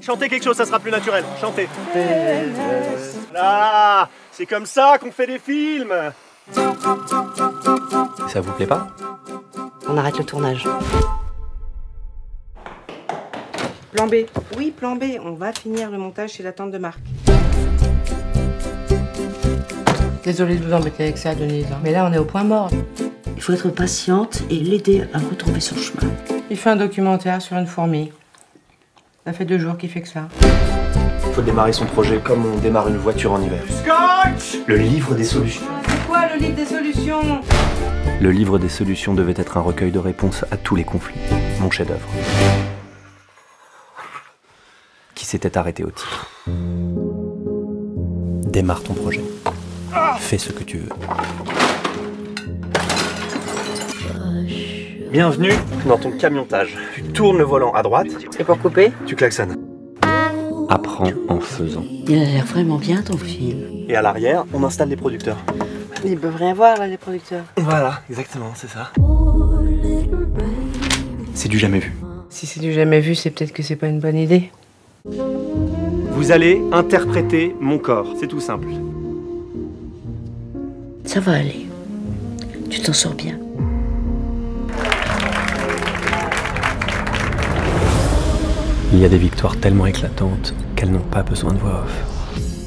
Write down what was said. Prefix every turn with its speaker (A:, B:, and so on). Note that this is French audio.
A: Chantez quelque chose, ça sera plus naturel. Chantez. Là, c'est comme ça qu'on fait des films.
B: Ça vous plaît pas?
C: On arrête le tournage.
D: Plan B. Oui, plan B. On va finir le montage chez la tante de Marc. Désolée de vous embêter avec ça, Denise. hein. Mais là, on est au point mort.
C: Il faut être patiente et l'aider à retrouver son chemin.
D: Il fait un documentaire sur une fourmi. Ça fait deux jours qu'il fait que ça.
B: Il faut démarrer son projet comme on démarre une voiture en hiver.
A: Scotch
B: Le livre des solutions.
D: C'est quoi le livre des solutions?
B: Le livre des solutions devait être un recueil de réponses à tous les conflits. Mon chef-d'œuvre. Qui s'était arrêté au titre. Démarre ton projet. Fais ce que tu veux. Bienvenue dans ton camiontage. Tu tournes le volant à droite,
D: C'est pour couper
B: tu klaxonnes. Apprends en faisant.
C: Il a l'air vraiment bien ton film.
B: Et à l'arrière, on installe les producteurs.
D: Ils peuvent rien voir, là, les producteurs.
B: Voilà, exactement, c'est ça. C'est du jamais vu.
D: Si c'est du jamais vu, c'est peut-être que c'est pas une bonne idée.
A: Vous allez interpréter mon corps, c'est tout simple.
C: Ça va aller. Tu t'en sors bien.
B: Il y a des victoires tellement éclatantes qu'elles n'ont pas besoin de voix off.